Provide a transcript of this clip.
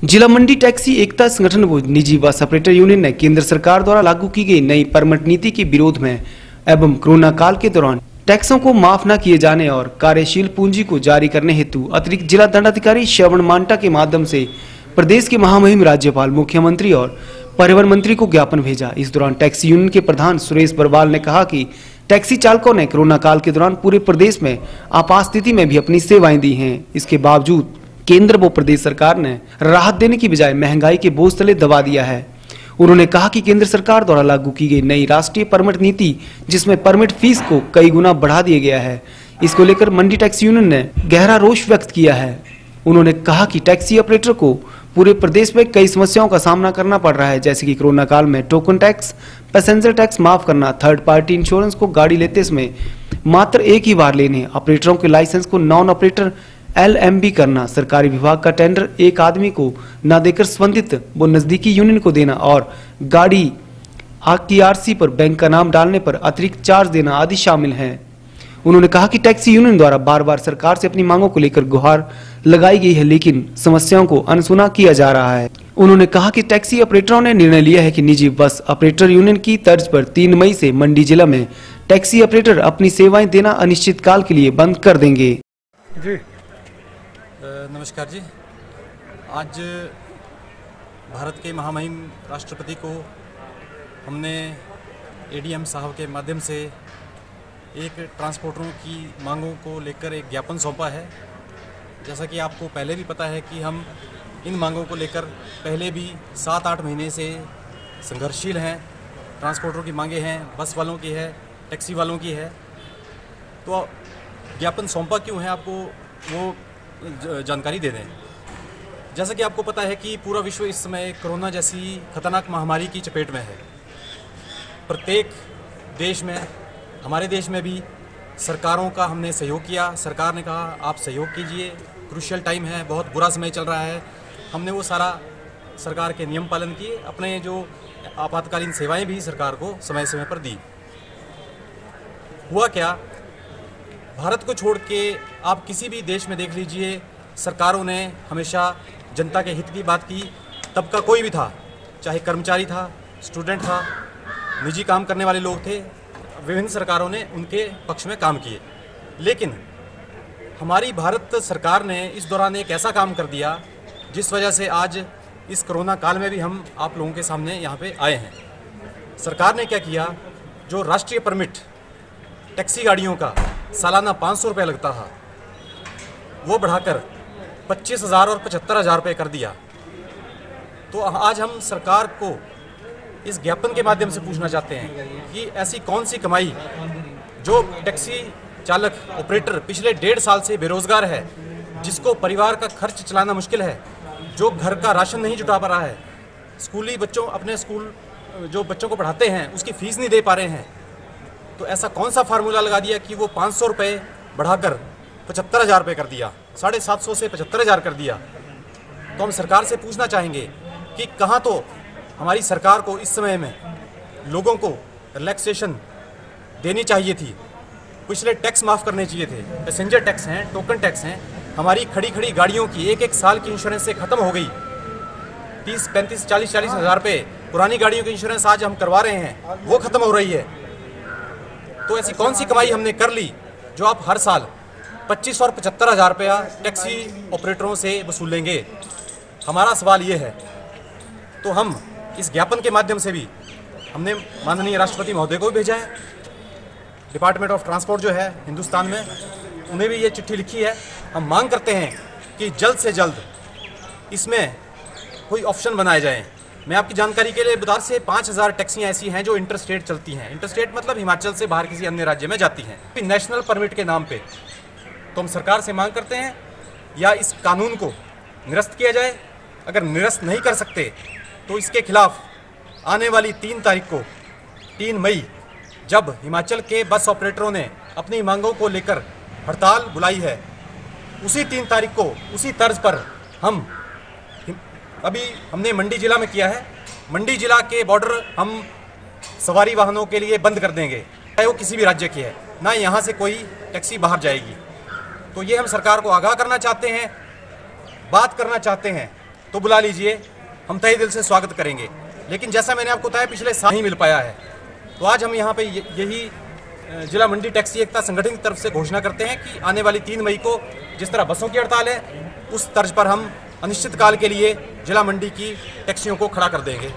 जिला मंडी टैक्सी एकता संगठन व निजी बस ऑपरेटर यूनियन ने केंद्र सरकार द्वारा लागू की गई नई परमिट नीति के विरोध में एवं कोरोना काल के दौरान टैक्सों को माफ़ न किए जाने और कार्यशील पूंजी को जारी करने हेतु अतिरिक्त जिला दंडाधिकारी श्रवण मांटा के माध्यम से प्रदेश के महामहिम राज्यपाल, मुख्यमंत्री और परिवहन मंत्री को ज्ञापन भेजा। इस दौरान टैक्सी यूनियन के प्रधान सुरेश बरवाल ने कहा कि टैक्सी चालकों ने कोरोना काल के दौरान पूरे प्रदेश में आपात स्थिति में भी अपनी सेवाएँ दी हैं। इसके बावजूद केंद्र व प्रदेश सरकार ने राहत देने की बजाय महँगाई के बोझ तले दबा दिया है। उन्होंने कहा कि केंद्र सरकार द्वारा लागू की गई नई राष्ट्रीय परमिट नीति, जिसमें परमिट फ़ीस को कई गुना बढ़ा दिया गया है। इसको लेकर मंडी टैक्सी यूनियन ने गहरा रोष व्यक्त किया है। उन्होंने कहा कि टैक्सी ऑपरेटर को पूरे प्रदेश में कई समस्याओं का सामना करना पड़ रहा है, जैसे कि कोरोना काल में टोकन टैक्स, पैसेंजर टैक्स माफ़ करना, थर्ड पार्टी इंश्योरेंस को गाड़ी लेते समय मात्र एक ही बार लेने, ऑपरेटरों के लाइसेंस को नॉन ऑपरेटर एलएमबी करना, सरकारी विभाग का टेंडर, एक आदमी को न देकर संबंधित वो नजदीकी यूनियन को देना और गाड़ी आरसी पर बैंक का नाम डालने पर अतिरिक्त चार्ज देना आदि शामिल हैं। उन्होंने कहा कि टैक्सी यूनियन द्वारा बार बार सरकार से अपनी मांगों को लेकर गुहार लगाई गई है, लेकिन समस्याओं को अनसुना किया जा रहा है। उन्होंने कहा कि टैक्सी ऑपरेटरों ने निर्णय लिया है कि निजी बस ऑपरेटर यूनियन की तर्ज पर 3 मई से मंडी जिला में टैक्सी ऑपरेटर अपनी सेवाएँ देना अनिश्चित काल के लिए बंद कर देंगे। जी। नमस्कार जी। आज भारत के महामहिम राष्ट्रपति को हमने एडीएम साहब के माध्यम से एक ट्रांसपोर्टरों की मांगों को लेकर एक ज्ञापन सौंपा है। जैसा कि आपको पहले भी पता है कि हम इन मांगों को लेकर पहले भी सात आठ महीने से संघर्षशील हैं ट्रांसपोर्टरों की मांगे हैं, बस वालों की है टैक्सी वालों की है। तो ज्ञापन सौंपा क्यों है आपको? वो जानकारी दे दें जैसा कि आपको पता है कि पूरा विश्व इस समय कोरोना जैसी खतरनाक महामारी की चपेट में है। प्रत्येक देश में, हमारे देश में भी सरकारों का हमने सहयोग किया। सरकार ने कहा, आप सहयोग कीजिए क्रुशियल टाइम है, बहुत बुरा समय चल रहा है। हमने वो सारा सरकार के नियम पालन किए, अपने जो आपातकालीन सेवाएँ भी सरकार को समय समय पर दी। हुआ क्या? भारत को छोड़ के आप किसी भी देश में देख लीजिए, सरकारों ने हमेशा जनता के हित की बात की। तब का कोई भी था, चाहे कर्मचारी था, स्टूडेंट था, निजी काम करने वाले लोग थे, विभिन्न सरकारों ने उनके पक्ष में काम किए। लेकिन हमारी भारत सरकार ने इस दौरान एक ऐसा काम कर दिया, जिस वजह से आज इस कोरोना काल में भी हम आप लोगों के सामने यहाँ पे आए हैं। सरकार ने क्या किया, जो राष्ट्रीय परमिट टैक्सी गाड़ियों का सालाना पाँच सौ लगता था। वो बढ़ाकर पच्चीस हज़ार और पचहत्तर हज़ार रुपये कर दिया। तो आज हम सरकार को इस ज्ञापन के माध्यम से पूछना चाहते हैं कि ऐसी कौन सी कमाई जो टैक्सी चालक, ऑपरेटर पिछले डेढ़ साल से बेरोजगार है, जिसको परिवार का खर्च चलाना मुश्किल है, जो घर का राशन नहीं जुटा पा रहा है, स्कूली बच्चों, अपने स्कूल, जो बच्चों को पढ़ाते हैं, उसकी फ़ीस नहीं दे पा रहे हैं तो ऐसा कौन सा फार्मूला लगा दिया कि वो पाँच सौ रुपये बढ़ाकर पचहत्तर हज़ार रुपये कर दिया? साढ़े सात सौ से पचहत्तर हज़ार कर दिया। तो हम सरकार से पूछना चाहेंगे कि कहाँ तो हमारी सरकार को इस समय में लोगों को रिलैक्सेशन देनी चाहिए थी। पिछले टैक्स माफ़ करने चाहिए थे। पैसेंजर टैक्स हैं टोकन टैक्स हैं। हमारी खड़ी खड़ी गाड़ियों की एक एक साल की इंश्योरेंस से ख़त्म हो गई। तीस, पैंतीस, चालीस चालीस हज़ार रुपये पुरानी गाड़ियों की इंश्योरेंस आज हम करवा रहे हैं। वो ख़त्म हो रही है। तो ऐसी कौन सी कमाई हमने कर ली, जो आप हर साल पच्चीस और पचहत्तर हज़ार रुपया टैक्सी ऑपरेटरों से वसूलेंगे? हमारा सवाल ये है तो हम इस ज्ञापन के माध्यम से भी हमने माननीय राष्ट्रपति महोदय को भी भेजा है। डिपार्टमेंट ऑफ़ ट्रांसपोर्ट जो है हिंदुस्तान में, उन्हें भी ये चिट्ठी लिखी है। हम मांग करते हैं कि जल्द से जल्द इसमें कोई ऑप्शन बनाए जाएँ। मैं आपकी जानकारी के लिए बता से पाँच हज़ार टैक्सियाँ ऐसी हैं जो इंटरस्टेट चलती हैं। इंटरस्टेट मतलब हिमाचल से बाहर किसी अन्य राज्य में जाती हैं। नेशनल परमिट के नाम पे तो हम सरकार से मांग करते हैं, या इस कानून को निरस्त किया जाए। अगर निरस्त नहीं कर सकते तो इसके खिलाफ आने वाली तीन तारीख को, तीन मई, जब हिमाचल के बस ऑपरेटरों ने अपनी मांगों को लेकर हड़ताल बुलाई है, उसी तीन तारीख को, उसी तर्ज पर हम अभी हमने मंडी जिला में किया है। मंडी जिला के बॉर्डर हम सवारी वाहनों के लिए बंद कर देंगे। चाहे वो किसी भी राज्य की है, ना यहाँ से कोई टैक्सी बाहर जाएगी। तो ये हम सरकार को आगाह करना चाहते हैं, बात करना चाहते हैं तो बुला लीजिए, हम तय दिल से स्वागत करेंगे। लेकिन जैसा मैंने आपको बताया, पिछले साल ही मिल पाया है। तो आज हम यहाँ पे यही जिला मंडी टैक्सी एकता संगठन की तरफ़ से घोषणा करते हैं कि आने वाली तीन मई को जिस तरह बसों की हड़ताल है, उस तर्ज पर हम अनिश्चितकाल के लिए जिला मंडी की टैक्सियों को खड़ा कर देंगे।